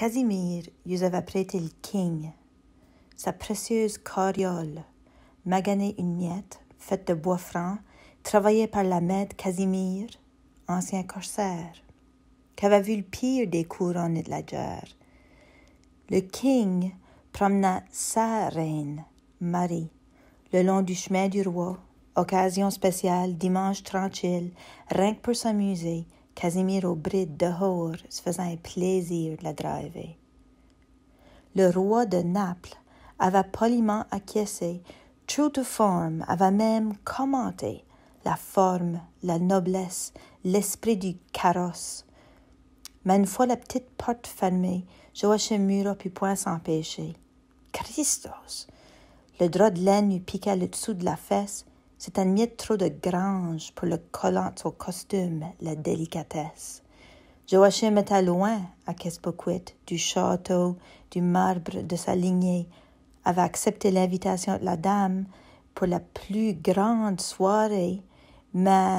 Casimir lui avait prêté le king, sa précieuse coriole, maganée une miette, faite de bois franc, travaillée par la maître Casimir, ancien corsaire, qui avait vu le pire des couronnes de la guerre. Le king promena sa reine, Marie, le long du chemin du roi, occasion spéciale, dimanche tranquille, rien que pour s'amuser, Casimir au bride dehors se faisant plaisir de la driver. Le roi de Naples avait poliment acquiescé, true to forme, avait même commenté la forme, la noblesse, l'esprit du carrosse. Mais une fois la petite porte fermée, Joachim Murat put point s'empêcher. Christos! Le drap de laine lui piqua le dessous de la fesse. C'est un miette trop de grange pour le collant de son costume, la délicatesse. Joachim était loin, à Kespoquit, du château, du marbre de sa lignée, avait accepté l'invitation de la dame pour la plus grande soirée, mais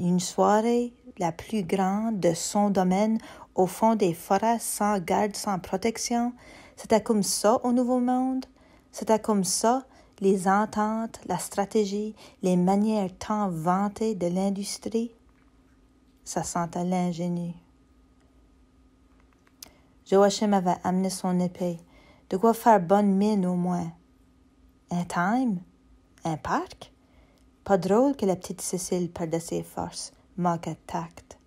une soirée la plus grande de son domaine au fond des forêts sans garde, sans protection. C'était comme ça au Nouveau Monde. C'était comme ça les ententes, la stratégie, les manières tant vantées de l'industrie. Ça sentait l'ingénu. Joachim avait amené son épée. De quoi faire bonne mine au moins. Un time? Un parc? Pas drôle que la petite Cécile perdait ses forces, manquait tact.